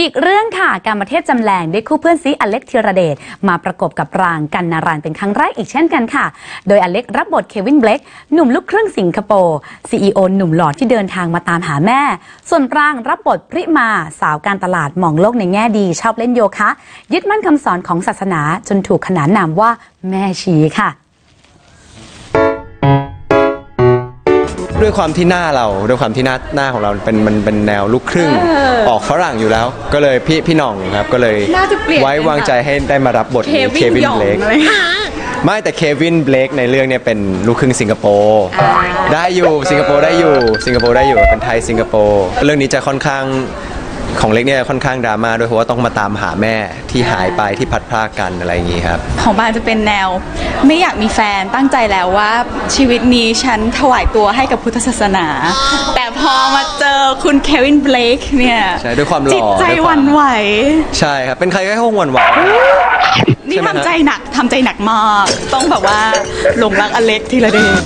อีกเรื่องค่ะการประเทศจำแรงได้คู่เพื่อนซี้อาเล็กธีรเดชมาประกบกับปรางกัณณ์ณรัณเป็นครั้งแรกอีกเช่นกันค่ะ โดยอาเล็กรับบทเควินเบลกหนุ่มลูกครึ่งสิงคโปร์ซีอีโอหนุ่มหล่อที่เดินทางมาตามหาแม่ ส่วนปรางรับบทพริมาสาวการตลาดมองโลกในแง่ดี ชอบเล่นโยคะ ยึดมั่นคำสอนของศาสนาจนถูกขนานนามว่าแม่ชีค่ะ ด้วยความที่หน้าเราด้วยความที่หน้าหน้าของเราเป็นมันเป็นแนวลูกครึ่ง ออกฝรั่งอยู่แล้ว ก็เลยพี่พี่หน่องครับก็เลยน่าจะเปลี่ยนไว้วางใจให้ได้มารับบทเคนี้วินหยองเบลกอะไรไม่แต่เควินเบลกในเรื่องเนี่ยเป็นลูกครึ่งสิงคโปร์ได้อยู่สิงคโปร์ได้อยู่สิงคโปร์ได้อยู่เป็นไทยสิงคโปร์เรื่องนี้จะค่อนข้าง ของเล็กเนี่ยค่อนข้างดราม่าด้วยเพราะว่าต้องมาตามหาแม่ที่หายไปที่พัดพรากกันอะไรอย่างงี้ครับ ของปรางจะเป็นแนว ไม่อยากมีแฟนตั้งใจแล้วว่าชีวิตนี้ฉันถวายตัวให้กับพุทธศาสนา แต่พอมาเจอคุณเควินเบลกเนี่ยใช่ด้วยความหล่อจิตใจด้วยหความวั่นไหว ใช่ครับ เป็นใครก็คงหวั่นไหวนี่ใช่ไหมฮะทำใจหนักทำใจหนักมาก ต้องแบบว่าหลงรักอเล็กทีละเดช